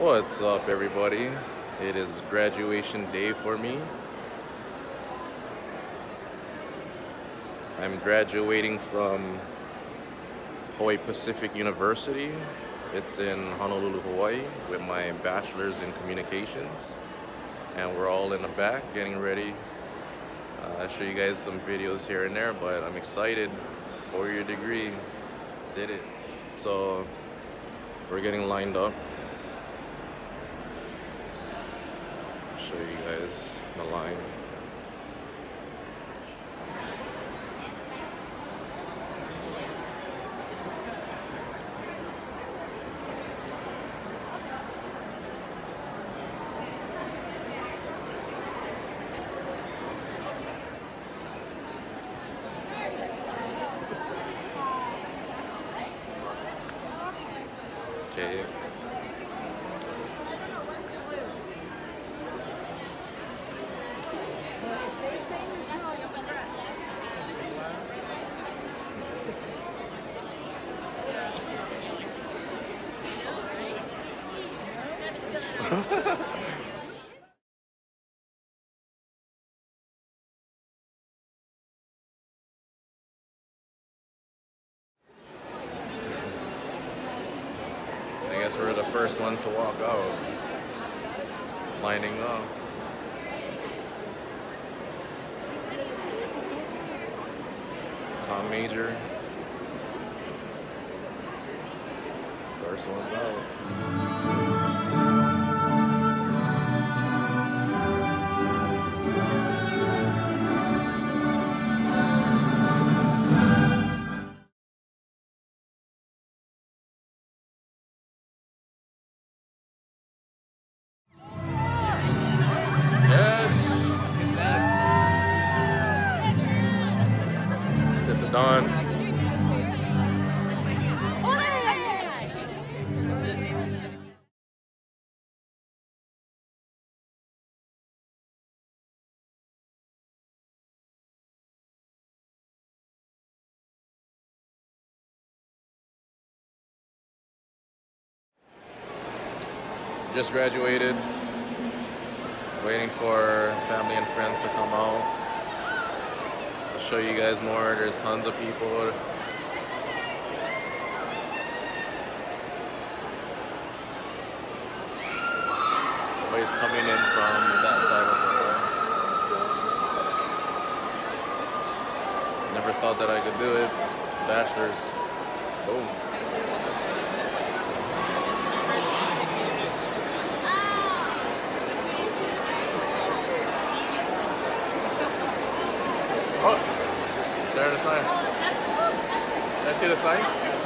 What's up, everybody? It is graduation day for me. I'm graduating from Hawaii Pacific University. It's in Honolulu, Hawaii, with my bachelor's in communications. And we're all in the back getting ready. Uh, I'll show you guys some videos here and there, but I'm excited. Four-year degree, did it. So we're getting lined up. Show you guys the line. I guess we're the first ones to walk out. Lining up. Tom Major. First ones out. Just graduated. Waiting for family and friends to come out. I'll show you guys more. There's tons of people. Everybody's coming in from that side of the world. Never thought that I could do it. Bachelor's. Boom. Sign. Did I see the sign?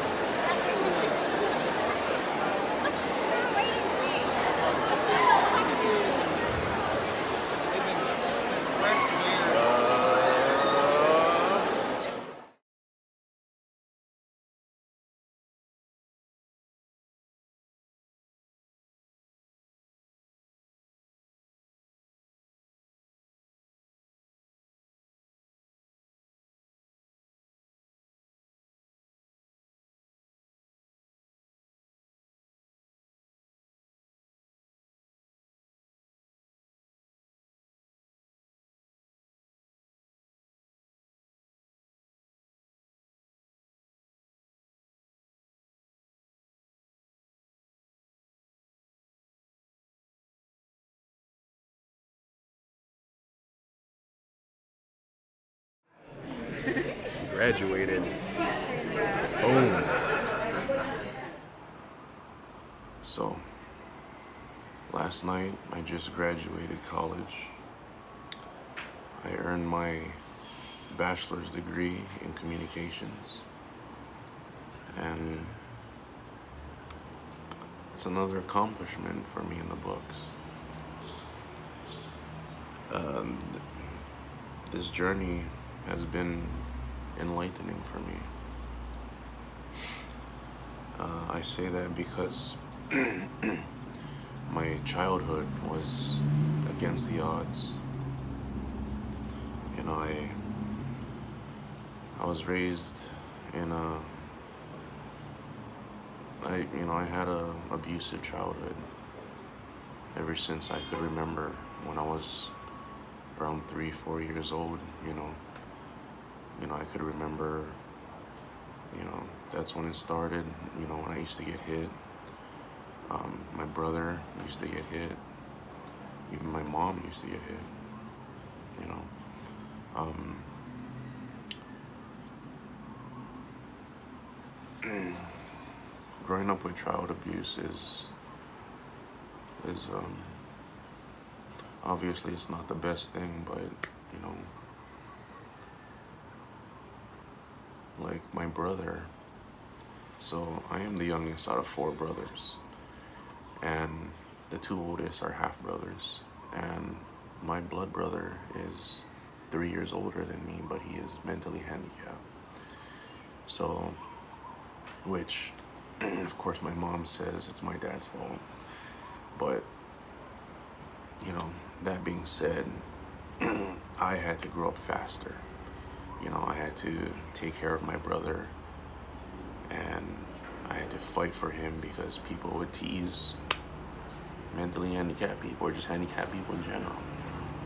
Graduated. Boom. So, last night I just graduated college. I earned my bachelor's degree in communications. And it's another accomplishment for me in the books. Um, this journey has been enlightening for me. Uh, I say that because my childhood was against the odds. You know, I I was raised in a I you know I had a abusive childhood. ever since I could remember when I was around three, four years old, you know, you know, I could remember, you know, that's when it started, you know, when I used to get hit. Um, my brother used to get hit. Even my mom used to get hit, you know. Um, growing up with child abuse is is um, obviously it's not the best thing, but you know, like my brother. So I am the youngest out of four brothers, and the two oldest are half brothers, and my blood brother is three years older than me, but he is mentally handicapped. So, which, of course, my mom says it's my dad's fault. But, you know, that being said, I had to grow up faster. You know, I had to take care of my brother and I had to fight for him because people would tease mentally handicapped people or just handicapped people in general.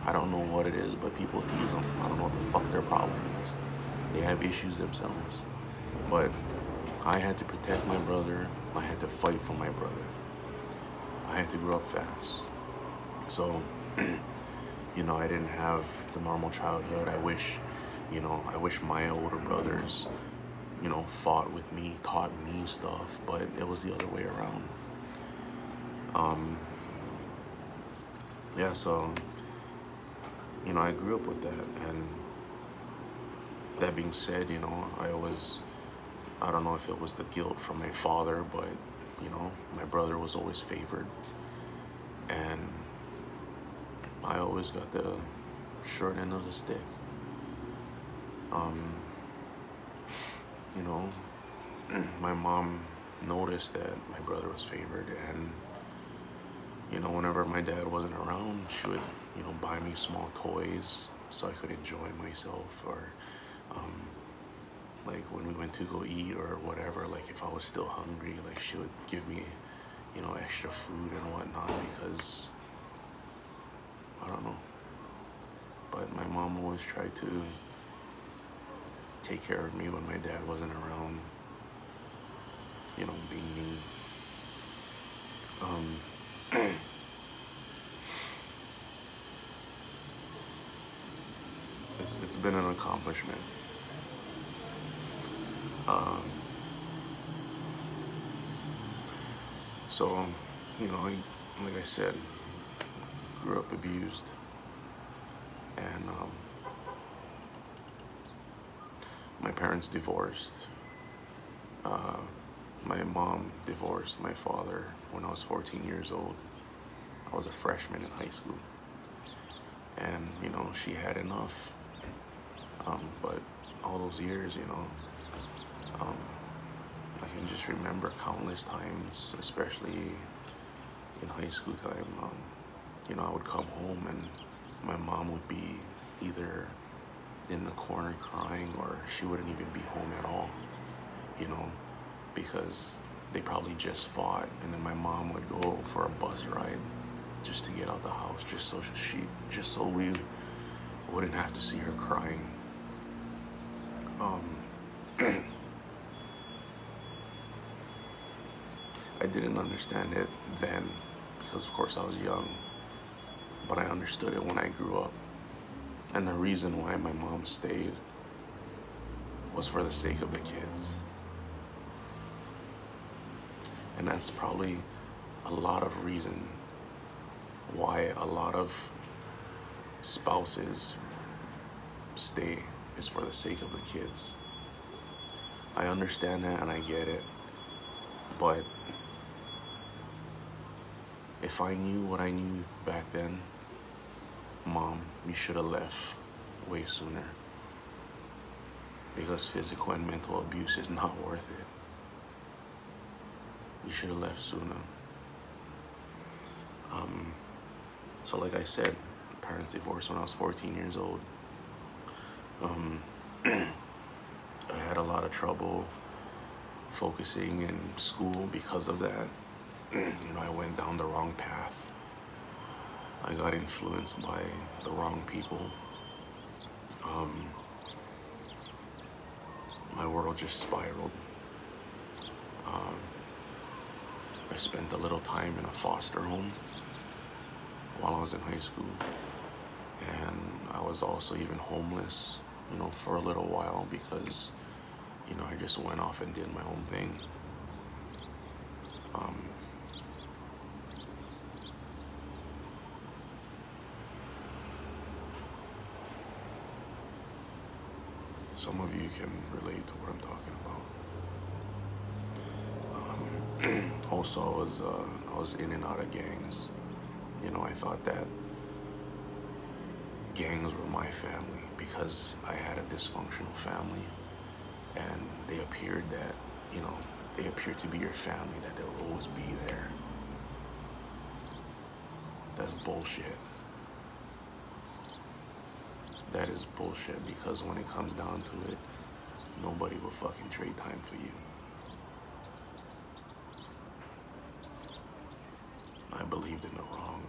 I don't know what it is, but people tease them. I don't know what the fuck their problem is. They have issues themselves. But I had to protect my brother. I had to fight for my brother. I had to grow up fast. So, you know, I didn't have the normal childhood. I wish, you know, I wish my older brothers, you know, fought with me, taught me stuff, but it was the other way around. Um, yeah, so, you know, I grew up with that. And that being said, you know, I was, I don't know if it was the guilt from my father, but you know, my brother was always favored. And I always got the short end of the stick. Um, you know, my mom noticed that my brother was favored and you know, whenever my dad wasn't around, she would, you know, buy me small toys so I could enjoy myself or um, like when we went to go eat or whatever, like if I was still hungry, like she would give me, you know, extra food and whatnot because I don't know. But my mom always tried to take care of me when my dad wasn't around, you know, being mean. Um, it's, it's been an accomplishment. Um, so, you know, like I said, grew up abused. And um, my parents divorced. Uh, my mom divorced my father when I was 14 years old. I was a freshman in high school. And, you know, she had enough. Um, but all those years, you know, um, I can just remember countless times, especially in high school time, um, you know, I would come home and my mom would be either in the corner crying or she wouldn't even be home at all, you know, because they probably just fought and then my mom would go for a bus ride just to get out the house, just so she, just so we wouldn't have to see her crying. Um, I didn't understand it then because of course I was young, but I understood it when I grew up. And the reason why my mom stayed was for the sake of the kids. And that's probably a lot of reason why a lot of spouses stay is for the sake of the kids. I understand that and I get it, but if I knew what I knew back then, mom, you should have left way sooner. Because physical and mental abuse is not worth it. You should have left sooner. Um, so like I said, parents divorced when I was 14 years old. Um, I had a lot of trouble focusing in school because of that. you know, I went down the wrong path. I got influenced by the wrong people. Um, my world just spiraled. Um, I spent a little time in a foster home while I was in high school. And I was also even homeless, you know, for a little while because, you know, I just went off and did my own thing. Um, some of you can relate to what I'm talking about. Um, also, I was uh, I was in and out of gangs. You know, I thought that gangs were my family because I had a dysfunctional family, and they appeared that you know they appear to be your family that they'll always be there. That's bullshit. That is bullshit because when it comes down to it, nobody will fucking trade time for you. I believed in the wrong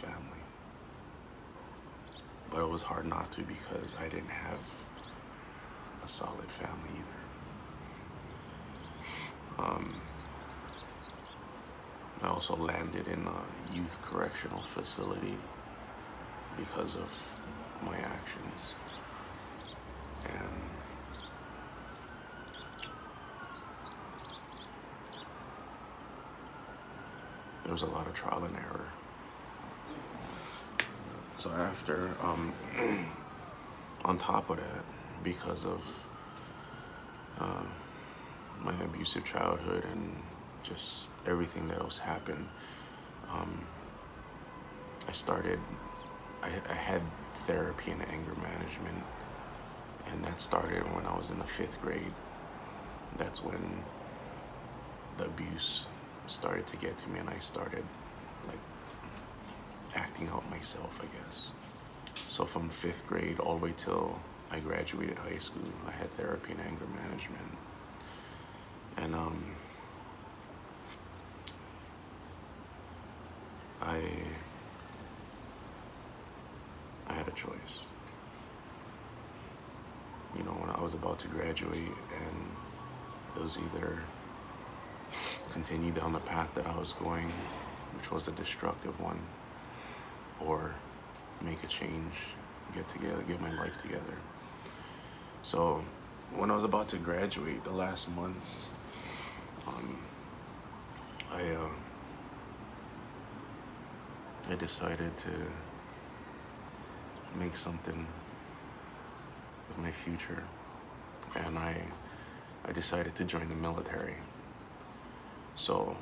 family. But it was hard not to because I didn't have a solid family either. Um, I also landed in a youth correctional facility because of my actions. And there was a lot of trial and error. So after, um, on top of that, because of uh, my abusive childhood and just everything that else happened, um, I started, I, I had therapy and anger management. And that started when I was in the fifth grade. That's when the abuse started to get to me and I started like acting out myself, I guess. So from fifth grade all the way till I graduated high school, I had therapy and anger management. And um, I I had a choice. You know, when I was about to graduate and it was either continue down the path that I was going, which was the destructive one, or make a change, get together, get my life together. So when I was about to graduate, the last months, um, I uh, I decided to make something with my future, and I I decided to join the military. So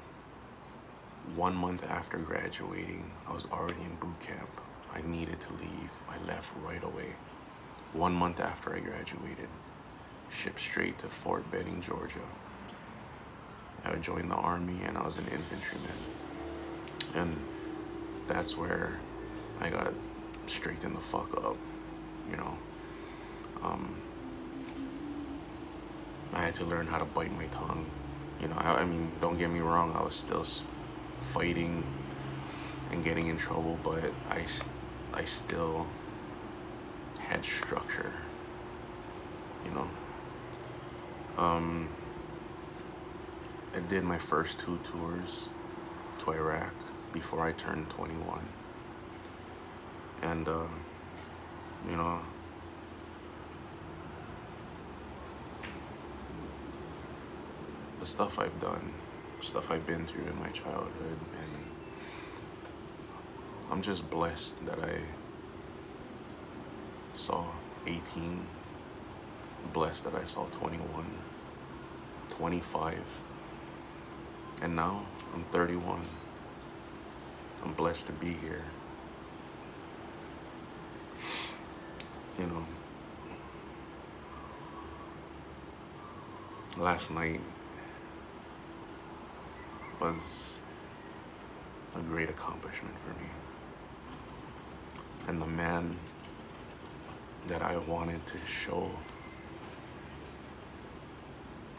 one month after graduating, I was already in boot camp. I needed to leave. I left right away. One month after I graduated, shipped straight to Fort Benning, Georgia. I joined the army and I was an infantryman. And that's where I got straighten the fuck up, you know. Um, I had to learn how to bite my tongue. You know, I, I mean, don't get me wrong, I was still fighting and getting in trouble, but I, I still had structure, you know. Um, I did my first two tours to Iraq before I turned 21 and uh, you know the stuff I've done, stuff I've been through in my childhood, and I'm just blessed that I saw 18, blessed that I saw 21, 25, and now I'm 31. I'm blessed to be here. You know, last night was a great accomplishment for me. And the man that I wanted to show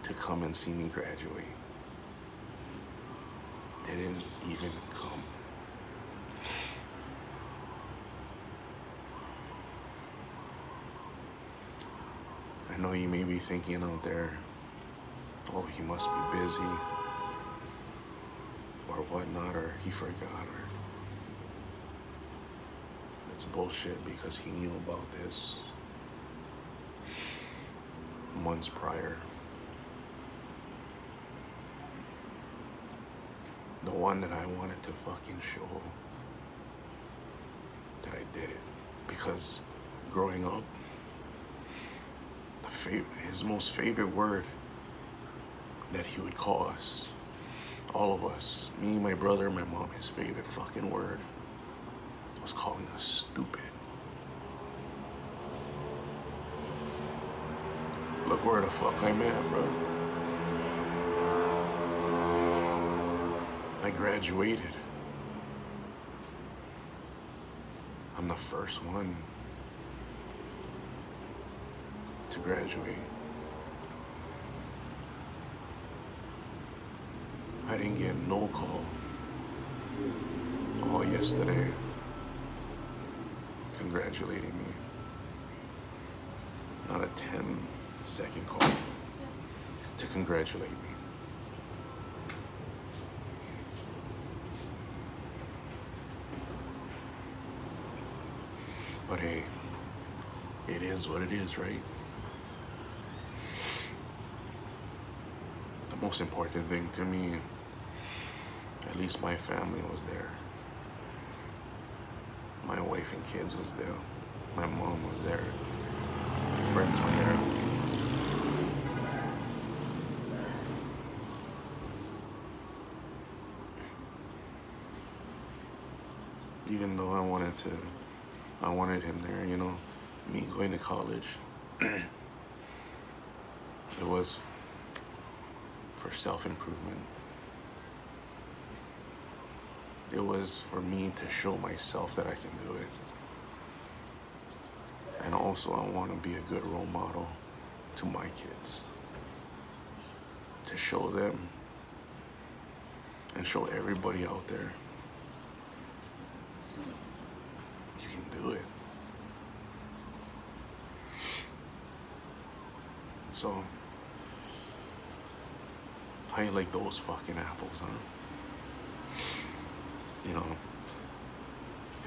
to come and see me graduate didn't even come. I know you may be thinking out there, oh, he must be busy or whatnot, or he forgot, or that's bullshit because he knew about this months prior. The one that I wanted to fucking show that I did it because growing up, the fav- his most favorite word that he would call us, all of us, me, my brother, my mom, his favorite fucking word was calling us stupid. Look where the fuck I'm at, bro. I graduated. I'm the first one to graduate. I didn't get no call all yesterday congratulating me. Not a 10 second call to congratulate me. But hey, it is what it is, right? Most important thing to me, at least my family was there. My wife and kids was there. My mom was there. My Friends were there. Even though I wanted to, I wanted him there, you know, me going to college. it was for self-improvement. It was for me to show myself that I can do it. And also, I want to be a good role model to my kids. To show them and show everybody out there you can do it. So, how you like those fucking apples, huh? You know,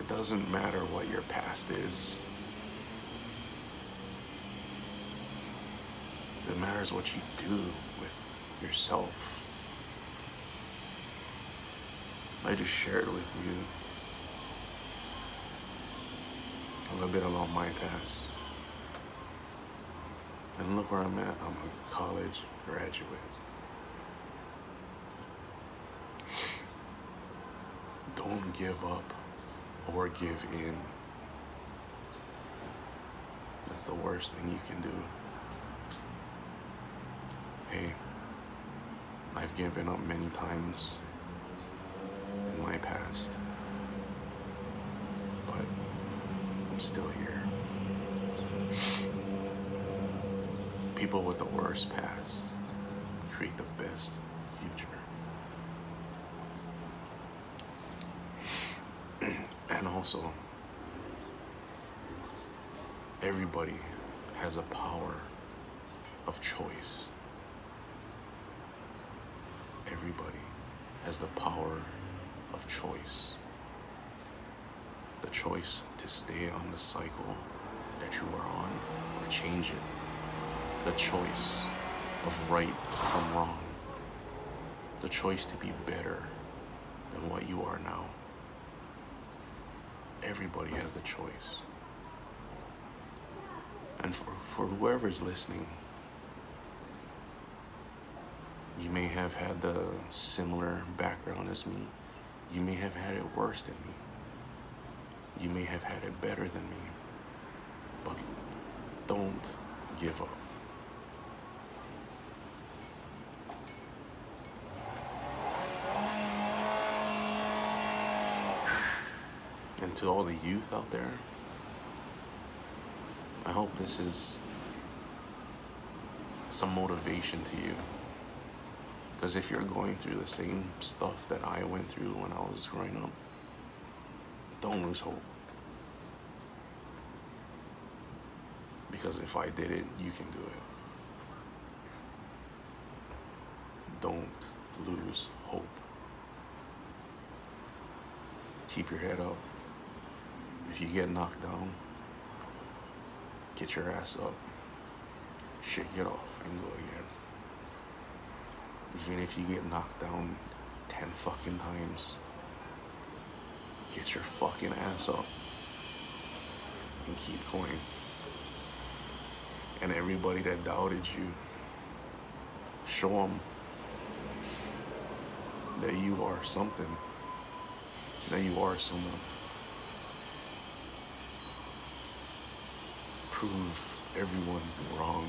it doesn't matter what your past is. It matters what you do with yourself. I just shared with you a little bit about my past. And look where I'm at. I'm a college graduate. Don't give up or give in. That's the worst thing you can do. Hey, I've given up many times in my past, but I'm still here. People with the worst past create the best future. and also, everybody has a power of choice. Everybody has the power of choice. The choice to stay on the cycle that you are on or change it. The choice of right from wrong. The choice to be better than what you are now. Everybody has the choice. And for, for whoever's listening, you may have had the similar background as me. You may have had it worse than me. You may have had it better than me. But don't give up. And to all the youth out there, I hope this is some motivation to you. Because if you're going through the same stuff that I went through when I was growing up, don't lose hope. Because if I did it, you can do it. Don't lose hope. Keep your head up. If you get knocked down, get your ass up, shake it off, and go again. Even if you get knocked down 10 fucking times, get your fucking ass up and keep going. And everybody that doubted you, show them that you are something, that you are someone. Prove everyone wrong.